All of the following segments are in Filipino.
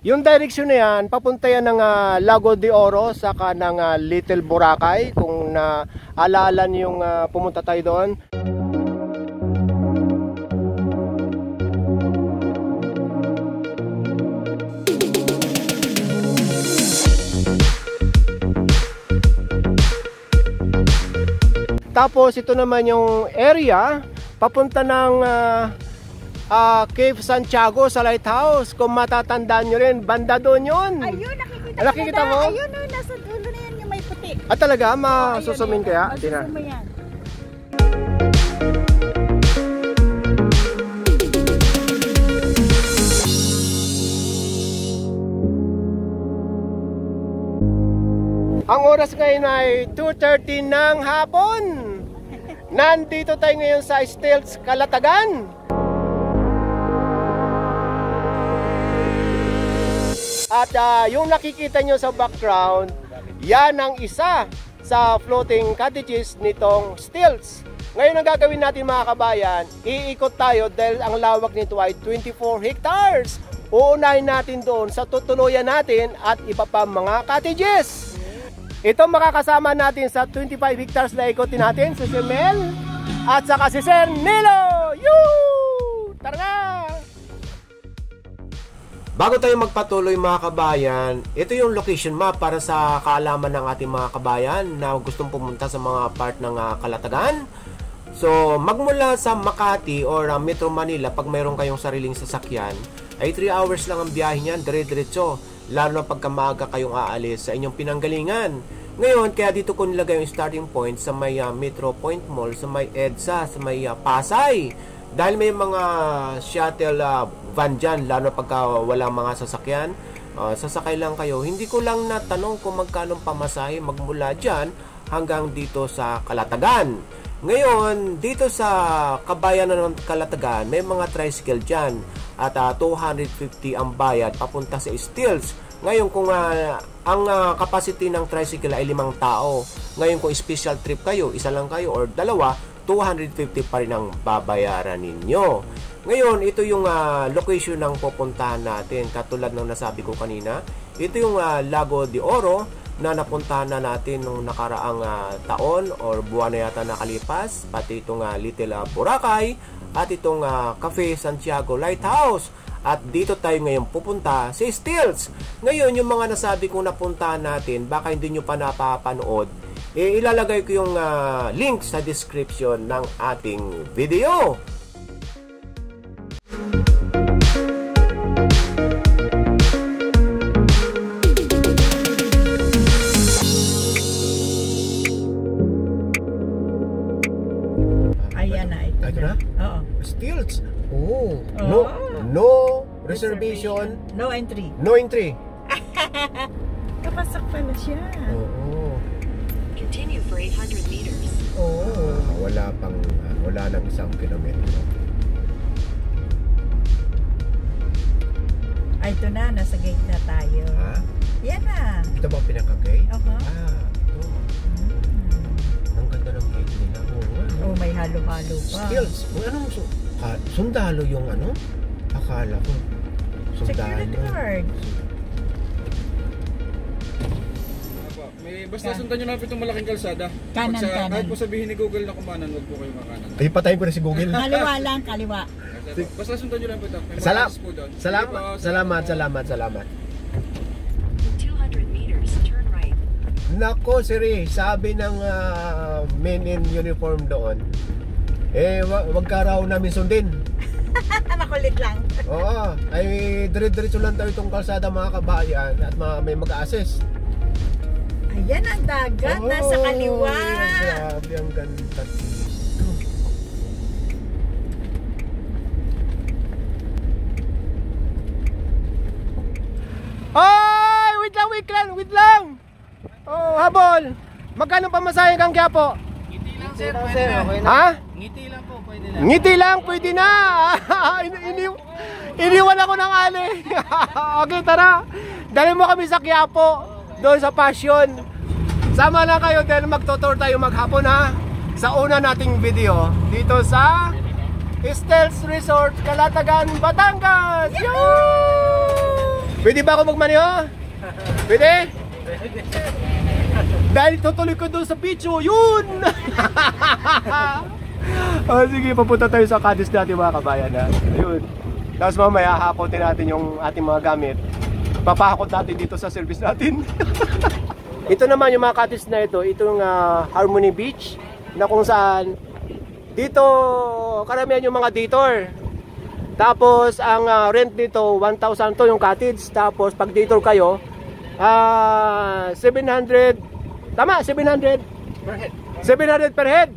Yung direction na yan, papunta yan ng ah, Lago de Oro, saka ng ah, Little Boracay. Kung naalala niyo yung ah, pumunta tayo doon. Tapos ito naman yung area papunta ng ah, ah, Cave Santiago sa Lighthouse. Kung matatandaan nyo rin, banda doon yun. Ayun, nakikita, Ah, nakikita mo? Ayun, oh, nasa dulo na yan yung may puti. At talaga, masusumin kaya? Tina. Masusumin yan. Ang oras ngayon ay 2.30 ng hapon. Nandito tayo ngayon sa Stilts, Kalatagan. At ah, yung nakikita nyo sa background, yan ang isa sa floating cottages nitong Stilts. Ngayon ang gagawin natin mga kabayan, iikot tayo dahil ang lawak nito ay 24 hectares. Uunahin natin doon sa tutuluyan natin at iba pa mga cottages. Ito makakasama natin sa 25 hectares na ikotin natin, si Mel at saka si Sir Nilo! Yoo! Tara na! Bago tayo magpatuloy mga kabayan, ito yung location map para sa kaalaman ng ating mga kabayan na gustong pumunta sa mga part ng ah, Kalatagan. So, magmula sa Makati or ah, Metro Manila, pag mayroon kayong sariling sasakyan, ay 3 hours lang ang biyahe niyan, dire-diretso. Lalo na pagka maaga kayong aalis sa inyong pinanggalingan. Ngayon, kaya dito ko nilagay yung starting point sa may ah, Metro Point Mall, sa may EDSA, sa may ah, Pasay. Dahil may mga shuttle ah, van dyan, lalo pagka walang mga sasakyan, ah, sasakay lang kayo. Hindi ko lang natanong kung magkano pamasahe magmula dyan hanggang dito sa Kalatagan. Ngayon, dito sa kabayanan ng Kalatagan, may mga tricycle dyan at ah, 250 ang bayad papunta sa Stills. Ngayon, kung ah, ang ah, capacity ng tricycle ay limang tao, ngayon kung special trip kayo, isa lang kayo or dalawa, 250 pa rin ang babayaran ninyo. Ngayon, ito yung ah, location ng pupuntahan natin. Katulad ng nasabi ko kanina, ito yung ah, Lago de Oro na napuntahan na natin nung nakaraang ah, taon or buwan na yata nakalipas. Pati itong ah, Little ah, Boracay at itong ah, Cafe Santiago Lighthouse. At dito tayo ngayon pupunta sa Stills. Ngayon, yung mga nasabi kong napuntahan natin, baka hindi nyo pa napapanood, eh, ilalagay ko yung ah, link sa description ng ating video. Ayan na, ito, na? Oo. Stills? Oh, Oh. no, no reservation, No entry. no entry. Kapasak pala siya. Oo. For 800 meters. Oo. Wala pang, ah, wala nang isang kilometro. Ay, ito na. Nasa gate na tayo. Ha? Yan na. Ito ba pinaka-gate? Aha. Ah, ito. Hmm. Ang ganda ng gate nila. Oo. ano? Oh, may halo-halo pa. Skills. Kung anong su ah, sundalo yung ano? Akala ko. Sundalo. Security guard. Basta sundan nyo na po itong malaking kalsada. Kanan, Pag sa- kanan. Kahit po sabihin ni Google na kumanan, wag po kayo makanan. Ay, patayin ko na si Google. Kaliwa lang, kaliwa. Basta, sundan nyo lang po ito. May Salam. access po doon. Salamat, salamat, salamat, salamat. 200 meters, turn right. Nako, Siri, sabi ng ah, men in uniform doon, eh, wa- wag ka raw namin sundin. Makulit lang. Oo, ay dire-diretso lang tayo itong kalsada mga kabayan at mga, may mag-assist. Ayan ang dagat. Nasa Oh, kaliwa. Grabe, ang ganda dito. Ay, wait lang, wait lang, wait lang. Oh, habol. Magkano pa masahe kang Quiapo? Ngiti lang sir, pwede na. Ha? Ngiti lang po, pwede na. Ngiti lang, pwede na. Ini- ini- iniwan ako ng ali. okay, tara. Dali mo kami sa Quiapo. Doon sa Passion. Sama na kayo dahil magtutour tayo maghapon ha. Sa una nating video. Dito sa Estels Resort, Calatagan, Batangas. Yay! Pwede ba ako magmaneho? Pwede? Dahil tutuloy ko doon sa beach, oh, yun! oh, sige, papunta tayo sa cottage natin mga kabayan ha. Ayun. Tapos mamaya hakotin natin yung ating mga gamit. Papahakot natin dito sa service natin. ito naman yung mga cottage na ito, itong ah, Harmony Beach na kung saan dito karamihan yung mga detour. Tapos ang ah, rent dito 1,000 to yung cottage. Tapos pag detour kayo ah 700 Tama, 700 Per head. 700 per head.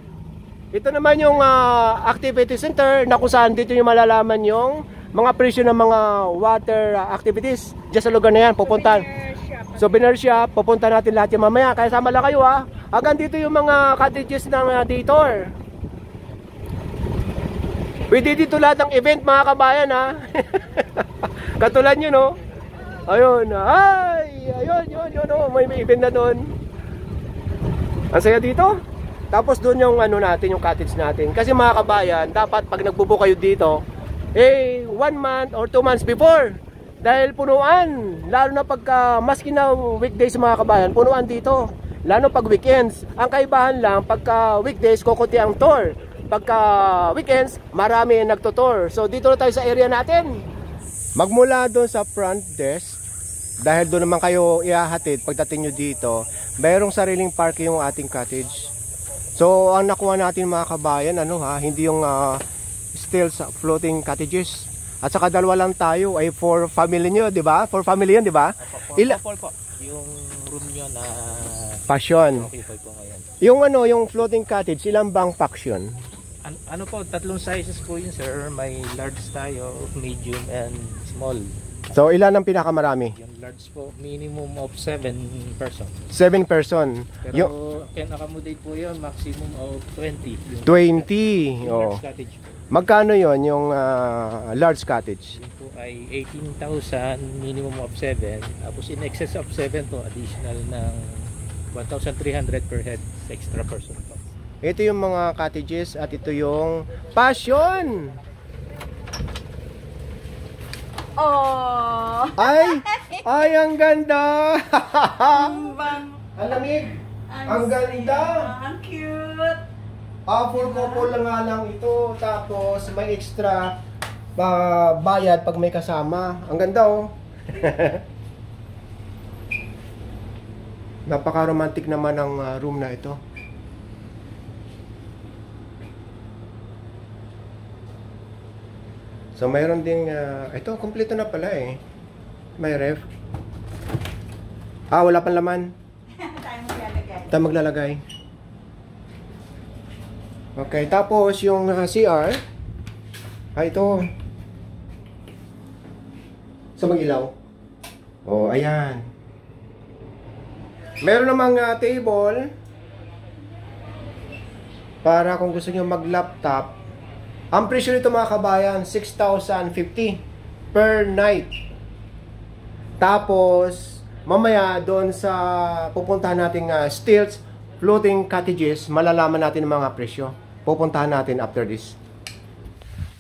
Ito naman yung ah, activity center na kung saan dito yung malalaman yung mga presyo ng mga water activities. Diyan sa lugar na yan, pupunta. Souvenir shop, pupunta natin lahat yung mamaya. Kaya sama lang kayo ha. Hanggang dito yung mga cottages ng uh, detour. Pwede dito lahat ng event mga kabayan ha. Katulad nyo no. Ayun. Ay, ayun, yun, yun, oh, may, may event na doon. Ang saya dito. Tapos doon yung ano natin, yung cottage natin. Kasi mga kabayan, dapat pag nagbubo kayo dito, eh, one month or two months before. Dahil punuan. Lalo na pagka, maski na weekdays mga kabayan, punuan dito. Lalo pag weekends. Ang kaibahan lang, pagka weekdays, kukunti ang tour. Pagka weekends, marami nagtutour. So dito na tayo sa area natin. Magmula doon sa front desk, dahil doon naman kayo ihahatid pagdating nyo dito, mayroong sariling parking yung ating cottage. So, ang nakuha natin mga kabayan, ano ha, hindi yung ah, still sa floating cottages. At saka dalawa lang tayo ay for family nyo, di ba? For family yan, di ba? Ila- Paul po. Yung room nyo na Passion. okay po ngayon. Yung ano, yung floating cottage, ilang bang faction? An- ano po, tatlong sizes po yun sir. May large tayo, medium, and small. So, ilan ang pinakamarami? Yung large po, minimum of 7 person. 7 person. Pero Yung can accommodate po yun, maximum of 20. Yung 20. yung Oh. large cottage po. Magkano yon yung ah, large cottage? Yun po ay 18,000, minimum of 7. Tapos in excess of 7 po, additional ng 1,300 per head sa extra person po. Ito yung mga cottages at ito yung passion. Oh! Ay, ay ang ganda. Ang lamig. Ang ganda. Ang cute! Ah, full couple lang nga lang ito. Tapos may extra pa bayad pag may kasama. Ang ganda oh. Napaka-romantic naman ang ah, room na ito. So mayroon ding ah, ito kompleto na pala eh. May ref. Ah, wala pang laman. Tayo mo lalagay. Tayo maglalagay. Okay, tapos yung ah, CR. Ah, ito. Sa mag-ilaw. Oh, ayan. Meron namang ah, table para kung gusto niyo mag-laptop. Ang presyo nito mga kabayan, 6,050 per night. Tapos, mamaya doon sa pupuntahan nating uh, Stilts Floating Cottages, malalaman natin ang mga presyo. Pupuntahan natin after this.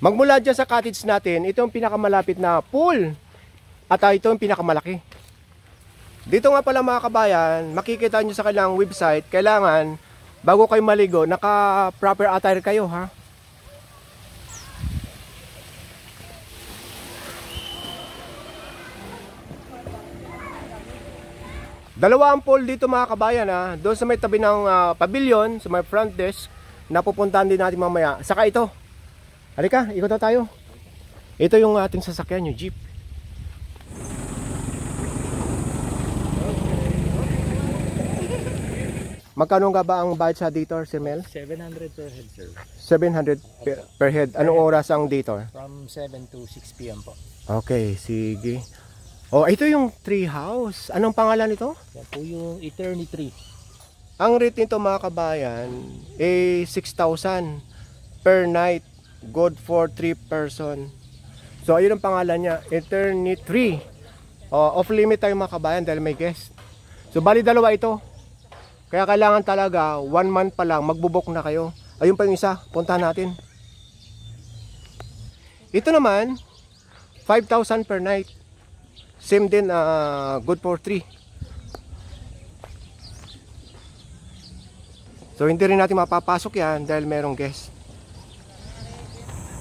Magmula dyan sa cottage natin, ito yung pinakamalapit na pool. At ah, ito yung pinakamalaki. Dito nga pala mga kabayan, makikita nyo sa kanilang website, kailangan, bago kayo maligo, naka-proper attire kayo ha. Dalawa ang pool dito mga kabayan ha. Doon sa may tabi ng ah, pavilion, sa may front desk, napupuntahan din natin mamaya. Saka ito. Halika, ikot na tayo. Ito yung ating sasakyan, yung jeep. Magkano nga ba ang bayad sa detour, Sir Mel? 700 per head sir. 700 per, per head. Anong oras ang detour? From 7 to 6 p.m. po. Okay, sige. Oh, ito yung tree house. Anong pangalan nito? Yan po yung Eternity. Ang rate nito mga kabayan, eh 6,000 per night. Good for 3 person. So, ayun ang pangalan niya, Eternity. Oh, off limit tayo mga kabayan dahil may guest. So, bali dalawa ito. Kaya kailangan talaga, one month pa lang, magbubok na kayo. Ayun pa yung isa, puntahan natin. Ito naman, 5,000 per night. Same din, ah, good for 3. So hindi rin natin mapapasok yan dahil merong guest.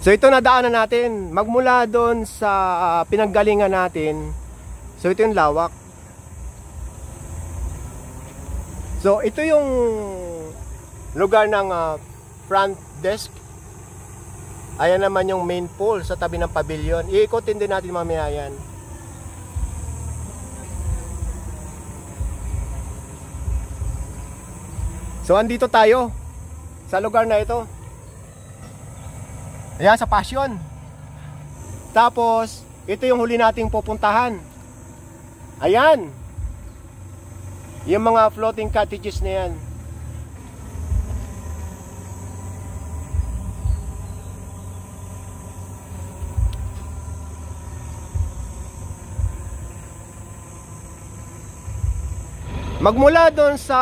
So ito na daanan natin. Magmula doon sa ah, pinanggalingan natin. So ito yung lawak. So ito yung lugar ng ah, front desk. Ayan naman yung main pool sa tabi ng pavilion. Iikotin din natin mamaya yan. So andito tayo sa lugar na ito. Ayan sa Passion. Tapos ito yung huli nating pupuntahan. Ayan. Yung mga floating cottages na yan. Magmula doon sa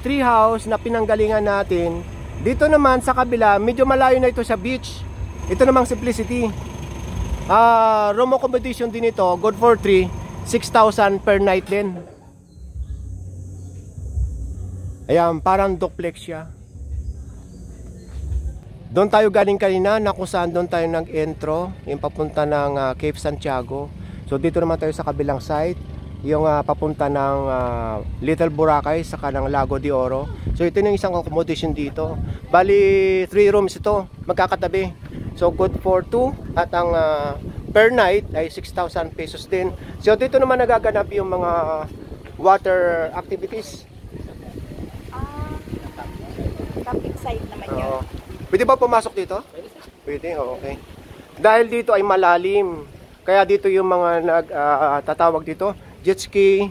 treehouse na pinanggalingan natin, dito naman sa kabila, medyo malayo na ito sa beach. Ito namang simplicity. Ah, room accommodation din ito, good for 3, 6,000 per night din. Ayan, parang duplex siya. Doon tayo galing kanina na kung saan doon tayo nag-intro, yung papunta ng ah, Cape Santiago. So dito naman tayo sa kabilang site, yung ah, papunta ng ah, Little Boracay sa kanang Lago de Oro. So ito yung isang accommodation dito. Bali, 3 rooms ito, magkakatabi. So good for 2 at ang ah, per night ay 6,000 pesos din. So dito naman nagaganap yung mga water activities. Ah, topic side naman yun. Pwede ba pumasok dito? Pwede, oo, okay. Dahil dito ay malalim. Kaya dito yung mga nag ah, tatawag dito, jet ski,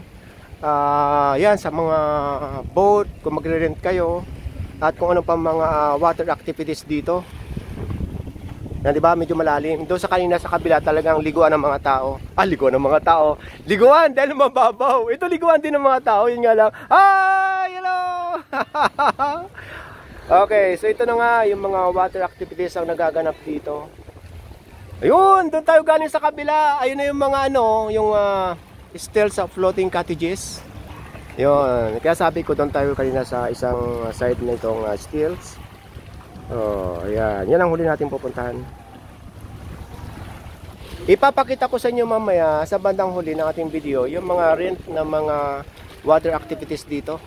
ah, yan sa mga boat, kung magre-rent kayo, at kung ano pa mga ah, water activities dito. Na 'di ba, medyo malalim. Doon sa kanina sa kabila talagang liguan ng mga tao. Ah, liguan ng mga tao. Liguan dahil mababaw. Ito liguan din ng mga tao, yun nga lang. Hi, hello. Okay, so ito na nga yung mga water activities ang nagaganap dito. Ayun, doon tayo galing sa kabila. Ayun na yung mga ano, yung uh, stills of floating cottages. Yun, kaya sabi ko doon tayo kanina sa isang side na itong uh, stills. Oh, ayan. Yan ang huli natin pupuntahan. Ipapakita ko sa inyo mamaya sa bandang huli ng ating video yung mga rent na mga water activities dito.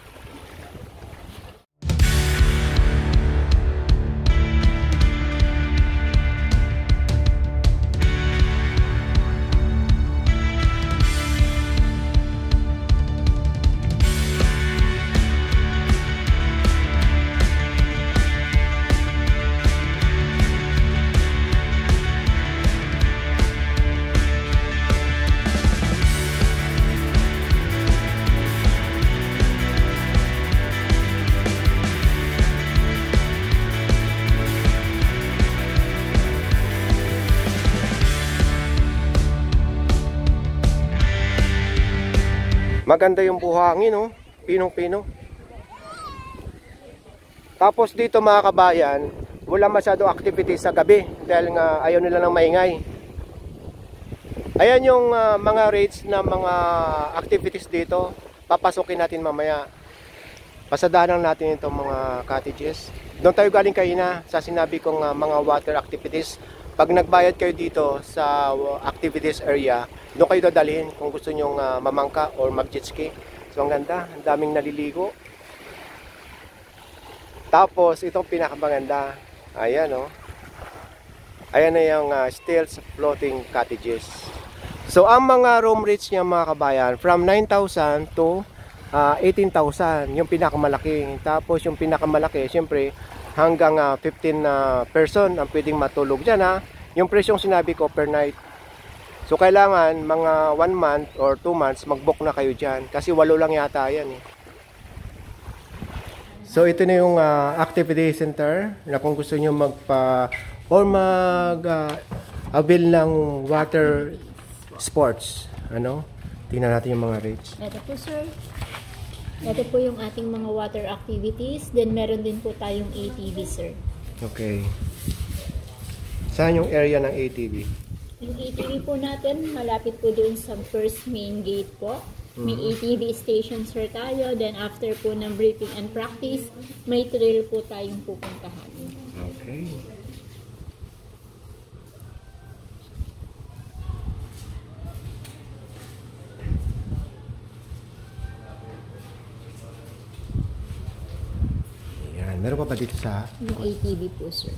Maganda yung buhangin, oh. Pinong-pino. Tapos dito mga kabayan, wala masyado activity sa gabi dahil nga ayaw nila ng maingay. Ayan yung ah, mga rates na mga activities dito. Papasukin natin mamaya. Pasadahan natin itong mga cottages. Doon tayo galing kanina sa sinabi kong ah, mga water activities. Pag nagbayad kayo dito sa uh, activities area, doon kayo dadalhin kung gusto nyong ah, mamangka or mag-jet ski. So ang ganda, ang daming naliligo. Tapos itong pinakamaganda, ayan oh. Ayan na yung uh, stills floating cottages. So ang mga room rates niya mga kabayan, from 9,000 to ah, 18,000 yung pinakamalaki. Tapos yung pinakamalaki, syempre hanggang ah, 15 na person ang pwedeng matulog dyan ha. Yung presyong sinabi ko per night. So kailangan mga 1 month or 2 months mag-book na kayo dyan. Kasi walo lang yata yan eh. So ito na yung ah, activity center na kung gusto niyo magpa or mag ah, avail ng water sports. Ano? Tingnan natin yung mga rates. Ito po, sir. Ito po yung ating mga water activities. Then, meron din po tayong ATV, sir. Okay. Saan yung area ng ATV? Yung ATV po natin, malapit po doon sa first main gate po. May ATV station sir tayo. Then after po ng briefing and practice, may trail po tayong pupuntahan. Okay. Yan. Meron pa ba dito sa... Yung ATV po sir.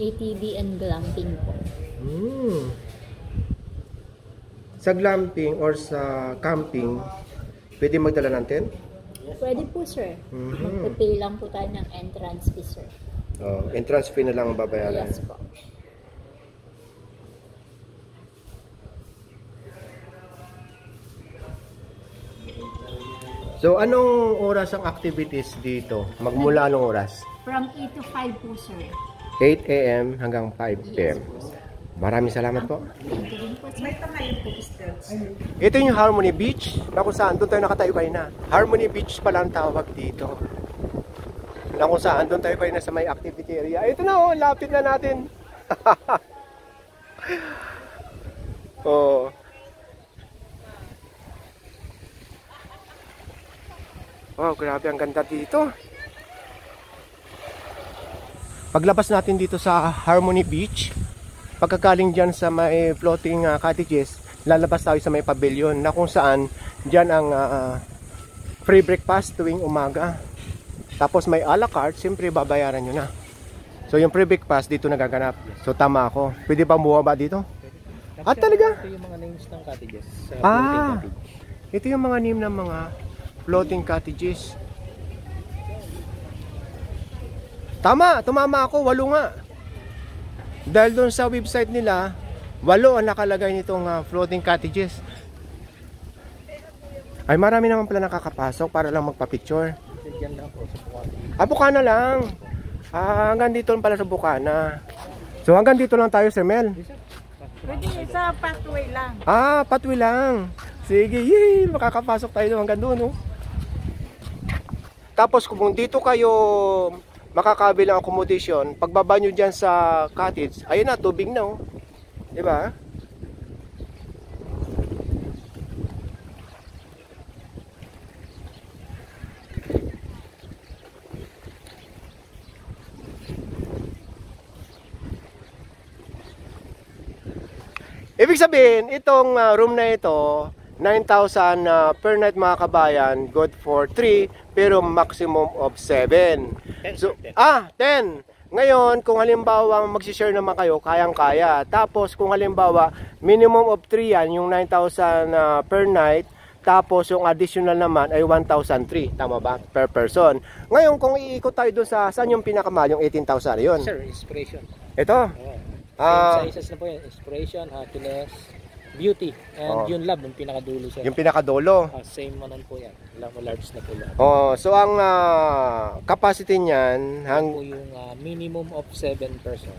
ATV and glamping po. Hmm. Sa glamping or sa camping, pwede magdala ng tent? Pwede po sir. Mhm. Magpapay lang po tayo ng entrance fee sir. Oh, entrance fee na lang ang babayaran. Yes po. So, anong oras ang activities dito? Magmula anong oras? From 8 to 5 po sir. 8 a.m. hanggang 5 p.m. Po. Thank you din po. Ito yung Harmony Beach na kung saan doon tayo nakatayo kayo na. Harmony Beach pala ang tawag dito. Na kung saan doon tayo kayo na sa may activity area. Ito na oh, lapit na natin. oh. Wow, grabe ang ganda dito. Paglabas natin dito sa Harmony Beach, pagkakaling dyan sa may floating ah, cottages, lalabas tayo sa may pavilion na kung saan dyan ang ah, free breakfast tuwing umaga. Tapos may a la carte, siyempre babayaran nyo na. So yung free breakfast dito nagaganap. So tama ako. Pwede ba bumaba dito? Ah, talaga? Ito yung mga names ng cottages. Sa Ah. cottage. Ito yung mga name ng mga floating cottages. Tama, tumama ako, walo nga. Dahil doon sa website nila, walo ang nakalagay nitong ah, floating cottages. Ay marami naman pala nakakapasok para lang magpa-picture. Ah, Bukana lang. Ah, hanggang dito lang pala sa Bukana. So hanggang dito lang tayo, Sir Mel. Pwede sa pathway lang. Ah, patwi lang. Sige, yay! Makakapasok tayo hanggang doon, no? Tapos kung dito kayo makakabilang accommodation, pagbaba nyo dyan sa cottage, ayun na, tubig na, oh. Di ba? Ibig sabihin, itong ah, room na ito, 9,000 na per night mga kabayan, good for 3, pero maximum of 7. So, ah, 10. Ngayon, kung halimbawa magsishare naman kayo, kayang-kaya. Tapos, kung halimbawa, minimum of 3 yan, yung 9,000 na per night, tapos yung additional naman ay 1,003, tama ba? Per person. Ngayon, kung iikot tayo doon sa, saan yung pinakamahal, yung 18,000, yun. Sir, inspiration. Ito. Oh. Ah. Same sizes na po yan. Inspiration, happiness, beauty, and Oh. yung love, yung pinakadulo sir. Yung pinakadolo. Ah, same manan po yan. Alam mo, large na po yan. Oh, so ang ah, capacity niyan Yan hang po yung ah, minimum of 7 persons.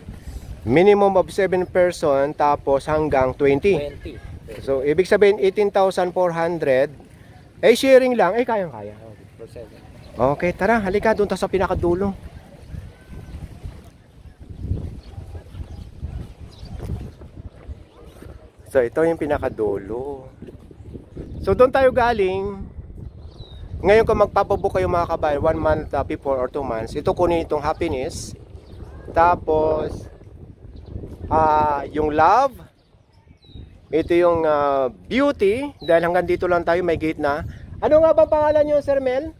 minimum of 7 person tapos hanggang 20. 20. So ibig sabihin 18,400 eh sharing lang eh kayang-kaya. Okay, tara, halika doon tayo sa pinakadulo. So ito yung pinakadulo. So doon tayo galing. Ngayon kung magpapabook kayo mga kabayan, one month uh, before or two months, ito kunin itong happiness. Tapos, ah yung love. Ito yung ah, beauty. Dahil hanggang dito lang tayo, may gate na. Ano nga ba pangalan nyo, Sir Mel?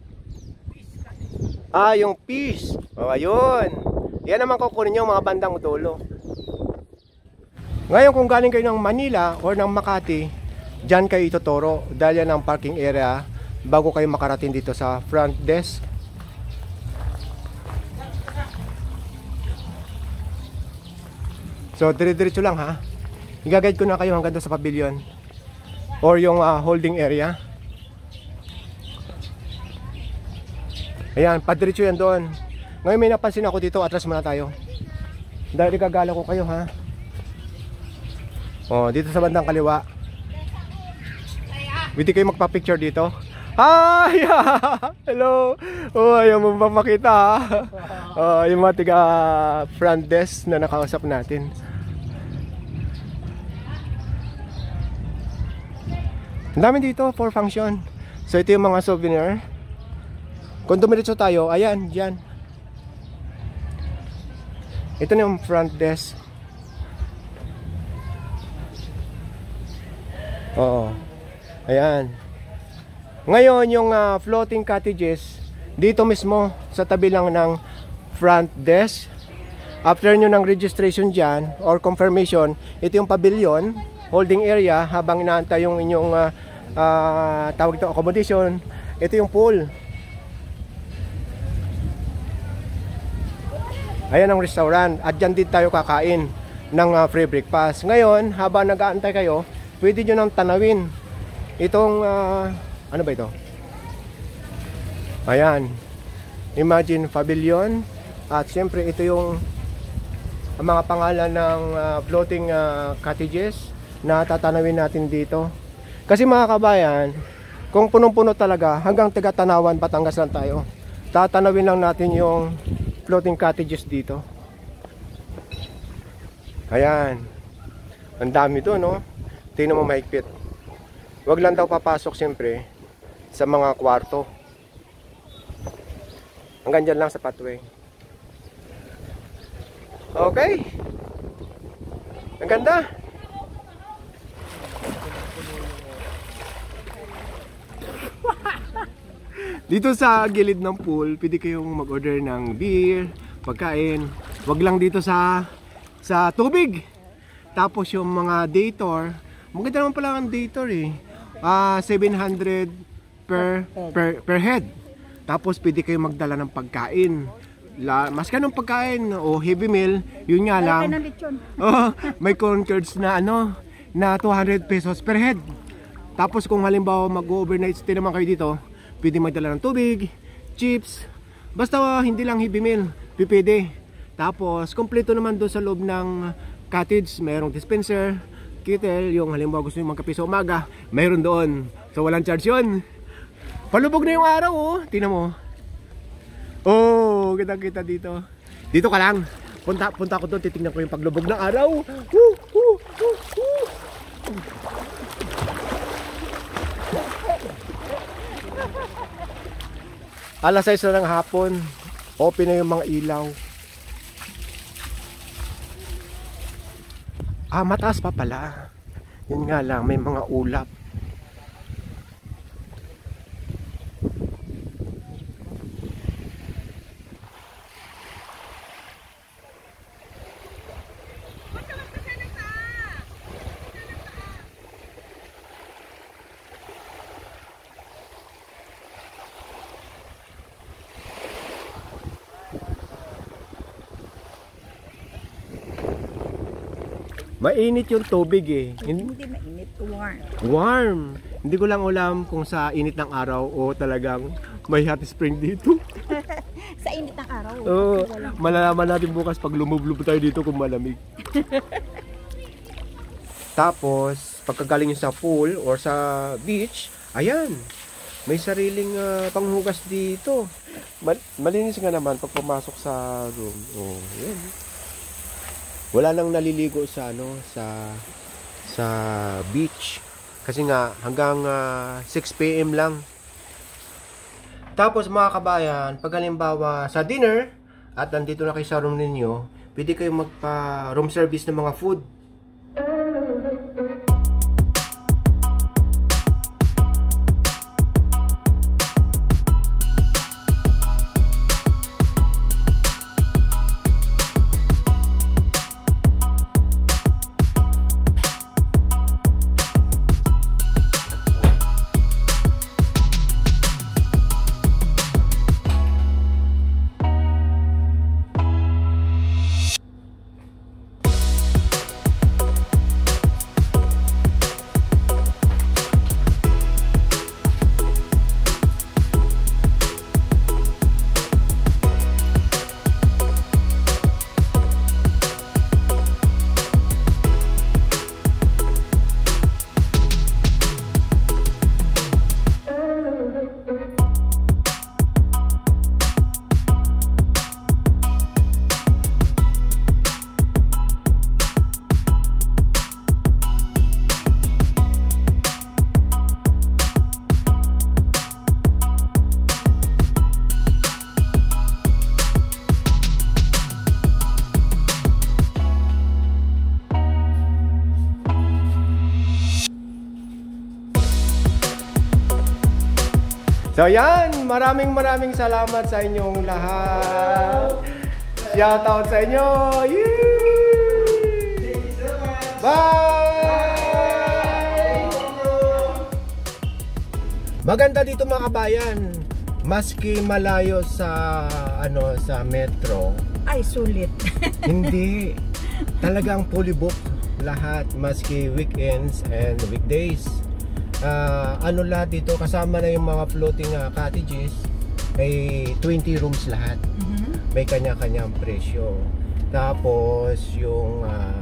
Ah, yung peace. O, ayun. Yan naman kukunin nyo mga bandang dulo. Ngayon, kung galing kayo ng Manila or ng Makati, dyan kayo ituturo. Dahil yan ang parking area bago kayo makarating dito sa front desk. So, dire-diretso lang ha. Igagayad ko na kayo hanggang doon sa pavilion. Or yung ah, holding area. Ayan, padiretso yan doon. Ngayon may napansin ako dito, atras muna tayo. Dahil igagala ko kayo ha. Oh, dito sa bandang kaliwa. Pwede kayo magpa-picture dito. Hi! Hello! Oh, ayaw mo mapakita ha? Oh, yung mga tiga front desk na nakausap natin. Ang dami dito for function. So ito yung mga souvenir. Kung dumiritso tayo, ayan, dyan. Ito na yung front desk. Oo. Ayan. Ngayon, yung ah, floating cottages, dito mismo, sa tabi lang ng front desk. After nyo ng registration dyan, or confirmation, ito yung pavilion, holding area, habang inaantay yung inyong ah, ah, tawag ito, accommodation. Ito yung pool. Ayan ang restaurant. At dyan din tayo kakain ng ah, free breakfast. Ngayon, habang nag-aantay kayo, pwede nyo nang tanawin itong, ah, ano ba ito? Ayan. Imagine Pavilion. At siyempre, ito yung mga pangalan ng ah, floating ah, cottages na tatanawin natin dito. Kasi mga kabayan, kung punong-puno talaga, hanggang taga Tanawan, Batangas lang tayo. Tatanawin lang natin yung floating cottages dito. Ayan. Ang dami to, no? Tingnan mo mahigpit. Huwag lang daw papasok siyempre sa mga kwarto. Hanggang dyan lang sa pathway. Okay. Ang ganda. Dito sa gilid ng pool, pwede kayong mag-order ng beer, pagkain. Wag lang dito sa sa tubig. Tapos yung mga day tour, maganda naman pala ang day tour eh. Ah, 700 per per per head. Tapos pwede kayong magdala ng pagkain. La, mas ng pagkain o heavy meal, yun nga lang. Oh, may corn curds na ano, na 200 pesos per head. Tapos kung halimbawa mag-overnight stay naman kayo dito, pwede magdala ng tubig, chips, basta uh, hindi lang heavy meal, pipede. Tapos, kompleto naman doon sa loob ng cottage, mayroong dispenser, kettle, yung halimbawa gusto nyo magkape sa umaga, mayroon doon. So, walang charge yun. Palubog na yung araw, oh. Tingnan mo. Oh, kita kita dito. Dito ka lang. Punta, punta ko doon, titingnan ko yung paglubog ng araw. Woo, woo, woo, woo. Alas 6 na ng hapon. Open na yung mga ilaw. Ah, mataas pa pala. Yun nga lang, may mga ulap. Mainit yung tubig eh. Hin- Hindi mainit, warm. Warm. Hindi ko lang ulam kung sa init ng araw o talagang may hot spring dito. Sa init ng araw. Oo, walang- malalaman natin bukas pag lumublob tayo dito kung malamig. Tapos, pagkagaling nyo sa pool or sa beach, ayan, may sariling ah, panghugas dito. Mal- malinis nga naman pag pumasok sa room. Oh, yan. Wala nang naliligo sa ano, sa sa beach. Kasi nga hanggang ah, 6 PM lang. Tapos mga kabayan, pag halimbawa sa dinner at nandito na kayo sa room ninyo, pwede kayong magpa room service ng mga food. So yan, maraming maraming salamat sa inyong lahat. Shout out sa inyo. Yay! Bye! Maganda dito mga kabayan. Maski malayo sa ano sa metro, Ay, sulit. hindi talagang fully book lahat maski weekends and weekdays. Ah, ano lahat dito kasama na yung mga floating ah, cottages ay 20 rooms lahat. May kanya-kanyang presyo. Tapos yung ah,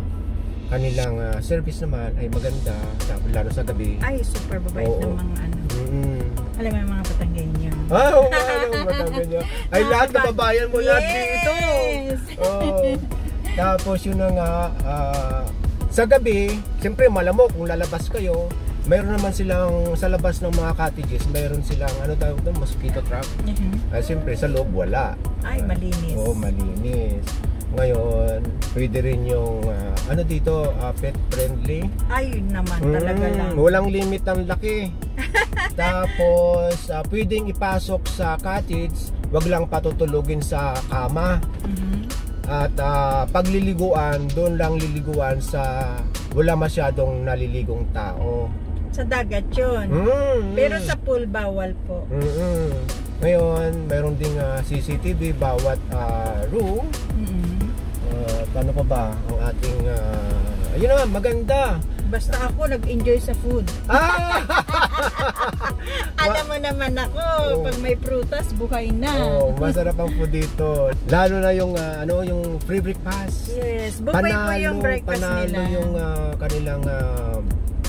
kanilang ah, service naman ay maganda tapos lalo sa gabi. Ay, super babait ng mga ano. Mm-mm. Alam mo yung mga Batanggenyo. Ah, oo nga, madami niya. Ay, lahat Diba? kababayan mo lahat dito. Yes! Oh. Tapos yun na nga, ah, sa gabi, siyempre malamok kung lalabas kayo, mayroon naman silang sa labas ng mga cottages, mayroon silang ano tawag doon, mosquito trap. Mhm. Ah, siyempre sa loob wala. Ay, malinis. Oo, malinis. Ngayon, pwede rin yung ah, ano dito, ah, pet friendly. Ay, yun naman, talaga Mm, lang. Walang limit ang laki. Tapos, ah, pwedeng ipasok sa cottage, wag lang patutulugin sa kama. Mhm. At ah, pagliliguan, doon lang liliguan sa wala masyadong naliligong tao. Sa dagat yun. Mm, Pero sa pool, bawal po. Mm-mm. Ngayon, mayroon ding ah, CCTV bawat ah, room. Mhm. At ano pa ba ang ating ah, ayun naman, maganda. Basta ako nag-enjoy sa food. Ah! Alam mo naman ako, Oo. pag may prutas, buhay na. Oh, masarap ang food dito. Lalo na yung ah, ano, yung free breakfast. Yes, buffet po yung breakfast panalo nila. yung ah, kanilang ah,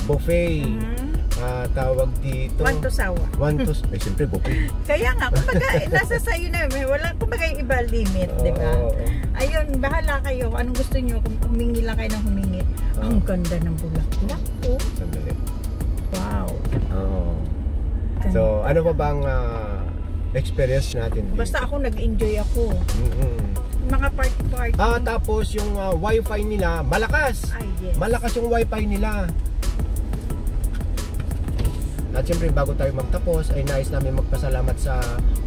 buffet. Mhm. Ah, tawag dito. One to sawa. One to, eh, siyempre buffet. Kaya nga, kumbaga, eh, nasa sayo na, may wala, kumbaga yung iba limit, di ba? Ayun, bahala kayo. Anong gusto nyo? Kung humingi lang kayo ng humingi. Oo. Ang ganda ng bulaklak. Oh, Sandali. wow. Oo. So, ano pa bang ah, experience natin dito? Basta ako nag-enjoy ako. Mm-mm. Mga party-party. Ah, tapos yung ah, wifi nila, malakas. Ay, yes. Malakas yung wifi nila. At siyempre bago tayo magtapos ay nais namin magpasalamat sa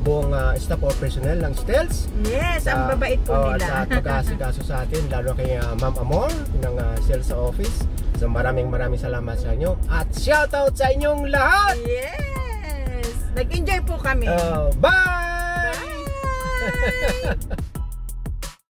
buong ah, staff o personnel ng Stels. yes, ang Sa- babait po oh, nila. At sa pag-aasikaso sa atin, lalo kay ah, Ma'am Amor ng uh, Stels sa office. So maraming maraming salamat sa inyo. At shoutout sa inyong lahat! yes! Nag-enjoy po kami. Oh, bye! Bye!